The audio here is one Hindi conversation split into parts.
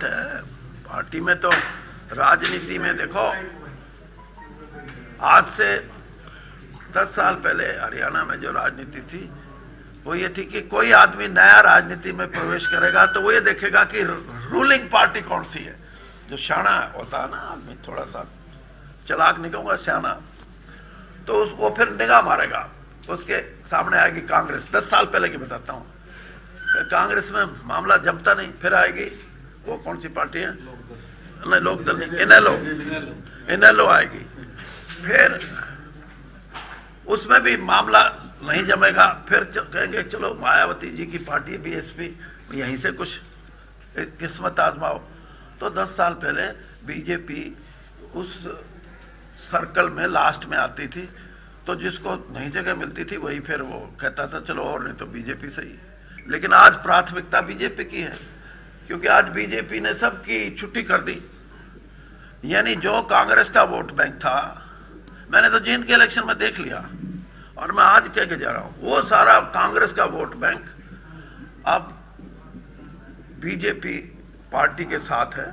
बात है। पार्टी में तो राजनीति में देखो, आज से दस साल पहले हरियाणा में जो राजनीति थी, वो ये थी कि कोई आदमी नया राजनीति में प्रवेश करेगा तो वो ये देखेगा कि रूलिंग पार्टी कौन सी है। जो शाना होता है ना आदमी, थोड़ा सा चलाक निकलूँगा शाना तो उस, वो फिर निगाह मारेगा। उसके सामने आएगी कांग्रेस। दस साल पहले की बताता हूँ। कांग्रेस में मामला जमता नहीं, फिर आएगी। वो कौन सी पार्टी है? नहीं लोकदल इनेलो। इनेलो आएगी। फिर उसमें भी मामला नहीं जमेगा। फिर कहेंगे, चलो, मायावती जी की पार्टी है, बीएसपी। यहीं से कुछ किस्मत आजमाओ। तो दस साल पहले बीजेपी उस सर्कल में लास्ट में आती थी। तो जिसको नहीं जगह मिलती थी, वही फिर वो कहता था, चलो, और नहीं तो बीजेपी सही लेकिन आज प्राथमिकता बीजेपी की है। क्योंकि आज बीजेपी ने सबकी छुट्टी कर दी। यानी जो कांग्रेस का वोट बैंक था, मैंने तो जींद के इलेक्शन में देख लिया। और मैं आज कह के जा रहा हूँ, वो सारा कांग्रेस का वोट बैंक अब बीजेपी पार्टी के साथ है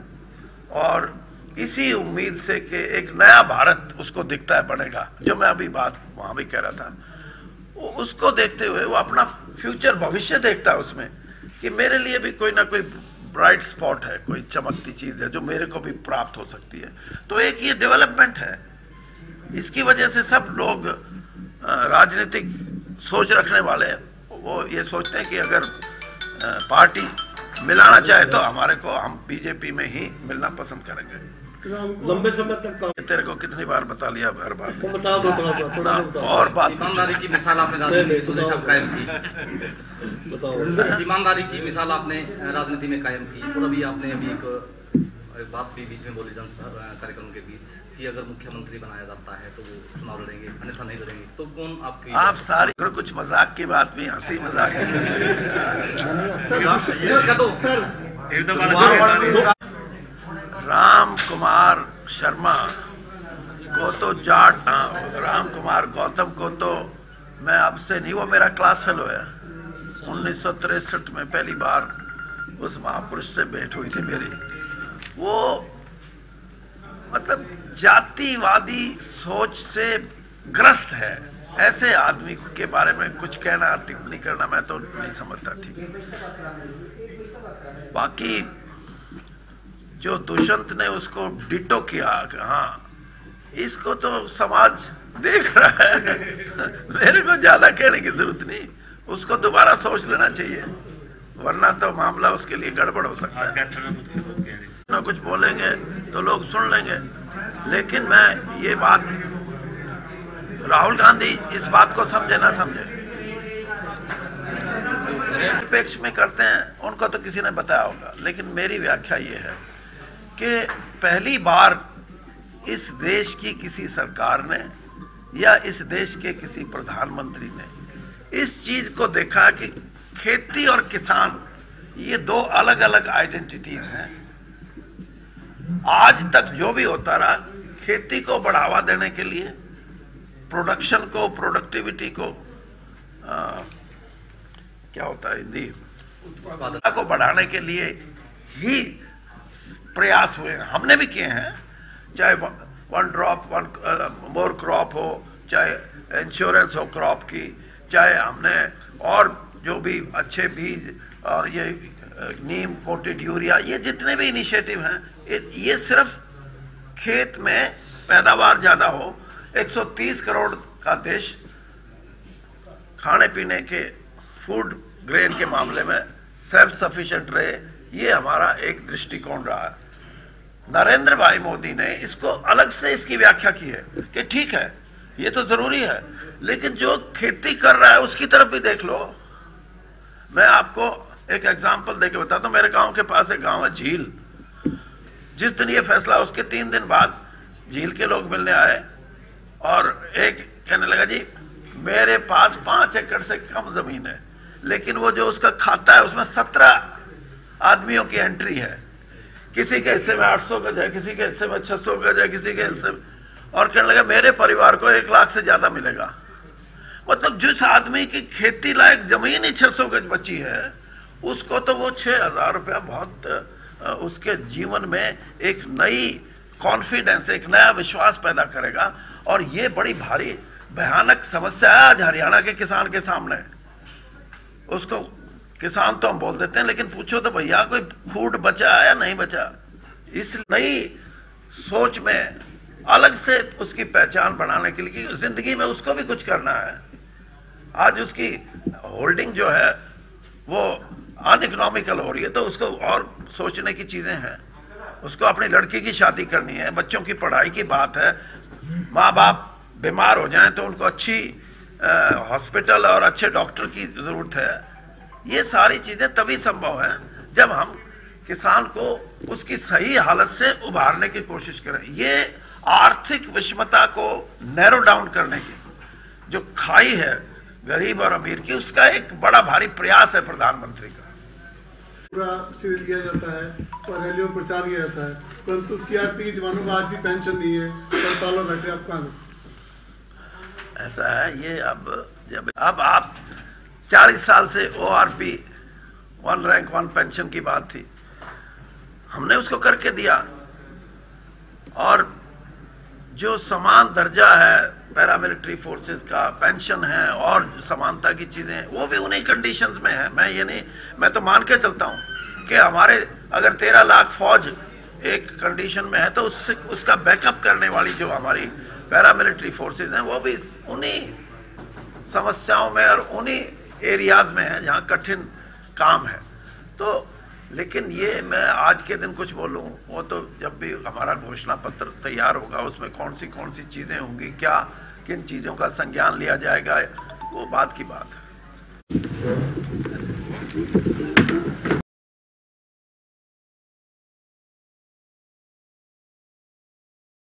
और इसी उम्मीद से कि एक नया भारत उसको दिखता है बनेगा जो मैं अभी बात वहाँ भी कह रहा था उसको देखते हुए वो अपना फ्यूचर भविष्य देखता है उसमें कि मेरे लिए भी कोई ना कोई ब्राइट स्पॉट है, कोई चमकती चीज़ है जो मेरे को भी प्राप्त हो सकती है। तो एक ये डेवलपमेंट है। इसकी वजह से सब लोग राजनीतिक सोच रखने वाले वो ये सोचते हैं कि अगर पार्टी मिलाना चाहे तो हमारे को हम बीजेपी में ही मिलना पसंद करेंगे। लंबे समय तक काम तेरे को कितनी बार बता लिया हर बार? तो बता दो थोड़ा सा थोड़ा सा और बात ईमानदारी की मिसाल आपने राजनीति में सब कायम की। बताओ। ईमानदारी की मिसाल आपने राजनीति में कायम की। और अभी आपने अभी एक बात भी बीच में बोली जन कार्यक्रम के बीच कि अगर मुख्यमंत्री बनाया जाता है तो वो चुनाव लड़ेंगे अन्यथा नहीं लड़ेंगे तो कौन आपकी आप सारी अगर कुछ मज़ाक की बात भी हँसी मज़ाक की। कुमार शर्मा को तो जाट हाँ, राम कुमार गौतम को तो मैं अब से नहीं वो मेरा क्लास फेलो है। उन्नीस में पहली बार उस महापुरुष से भेंट हुई थी मेरी। वो मतलब जातिवादी सोच से ग्रस्त है। ऐसे आदमी के बारे में कुछ कहना टिप्पणी करना मैं तो नहीं समझता ठीक। बाकी जो दुष्यंत ने उसको डिटो किया कि हाँ इसको तो समाज देख रहा है। मेरे को ज़्यादा कहने की ज़रूरत नहीं उसको दोबारा सोच लेना चाहिए वरना तो मामला उसके लिए गड़बड़ हो सकता है। ना कुछ बोलेंगे तो लोग सुन लेंगे लेकिन मैं ये बात राहुल गांधी इस बात को समझे ना समझे। निरपेक्ष में करते हैं उनको तो किसी ने बताया होगा लेकिन मेरी व्याख्या ये है कि पहली बार इस देश की किसी सरकार ने या इस देश के किसी प्रधानमंत्री ने इस चीज़ को देखा कि खेती और किसान ये दो अलग अलग आइडेंटिटीज हैं। आज तक जो भी होता रहा खेती को बढ़ावा देने के लिए प्रोडक्शन को प्रोडक्टिविटी को आ, क्या होता है हिंदी? को बढ़ाने के लिए ही प्रयास हुए हैं। हमने भी किए हैं। चाहे one drop one more crop हो चाहे इंश्योरेंस हो क्रॉप की चाहे हमने और जो भी अच्छे बीज और ये नीम कोटेड यूरिया ये जितने भी इनिशिएटिव हैं ये, ये सिर्फ़ खेत में पैदावार ज़्यादा हो 130 करोड़ का देश खाने पीने के फ़ूड ग्रेन के मामले में सेल्फ सफिशिएंट रहे ये हमारा एक दृष्टिकोण रहा है। नरेंद्र भाई मोदी ने इसको अलग से इसकी व्याख्या की है कि ठीक है, ये तो ज़रूरी है, लेकिन जो खेती कर रहा है उसकी तरफ़ भी देख लो। मैं आपको एक एग्जांपल देके बताता हूँ। मेरे गाँव के पास एक गाँव है झील। जिस दिन ये फैसला, उसके तीन दिन बाद झील के लोग मिलने आए और एक कहने लगा, जी, मेरे पास पाँच एकड़ से कम ज़मीन है, लेकिन वो जो उसका खाता है, उसमें सत्रह आदमियों की एंट्री है। किसी के हिस्से में 800 गज है किसी के हिस्से में 600 गज है किसी के हिस्से में और कहने लगा, मेरे परिवार को एक लाख से ज़्यादा मिलेगा। मतलब जिस आदमी की खेती लायक ज़मीन ही 600 गज बची है, उसको तो वो छह हज़ार रुपया बहुत उसके जीवन में एक नई कॉन्फिडेंस एक नया विश्वास पैदा करेगा। और ये बड़ी भारी भयानक समस्या है आज हरियाणा के किसान के सामने। उसको किसान तो हम बोल देते हैं, लेकिन पूछो तो भैया, कोई फ़ूड बचा या नहीं बचा? इस नई सोच में अलग से उसकी पहचान बनाने के लिए ज़िंदगी में उसको भी कुछ करना है। आज उसकी होल्डिंग जो है, वो अन इकोनॉमिकल हो रही है तो उसको और सोचने की चीज़ें हैं। उसको अपनी लड़की की शादी करनी है, बच्चों की पढ़ाई की बात है माँ बाप बीमार हो जाएँ तो उनको अच्छी हॉस्पिटल और अच्छे डॉक्टर की ज़रूरत है। ये सारी चीज़ें तभी संभव है जब हम किसान को उसकी सही हालत से उभारने की कोशिश करें। ये आर्थिक विषमता को नैरो डाउन करने की जो खाई है गरीब और अमीर की उसका एक बड़ा भारी प्रयास है प्रधानमंत्री का। पूरा शिविर किया जाता है और रैलियों में प्रचार किया जाता है परंतु सीआरपी के जवानों को आज भी पेंशन नहीं है हड़तालों बैठे आप कहाँ? ऐसा है ये अब जब अब आप 40 साल से O R P one rank one pension की बात थी। हमने उसको करके दिया। और जो समान दर्जा है पैरामिलिट्री फोर्सेस का पेंशन है, और समानता की चीज़ें, वो भी उन्हीं कंडीशंस में है। मैं ये नहीं, मैं तो मान के चलता हूँ कि हमारे, अगर तेरह लाख फौज एक कंडीशन में है तो उससे, उसका बैकअप करने वाली जो हमारी पैरामिलिट्री फोर्सेस हैं, वो भी उन्हीं समस्याओं में और उन्हीं एरियाज़ में है जहाँ कठिन काम है। तो लेकिन ये मैं आज के दिन कुछ बोलूँ, वो तो जब भी हमारा घोषणा पत्र तैयार होगा, उसमें कौन सी कौन सी चीज़ें होंगी, क्या, किन चीज़ों का संज्ञान लिया जाएगा, वो बात की बात है।